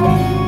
Lord.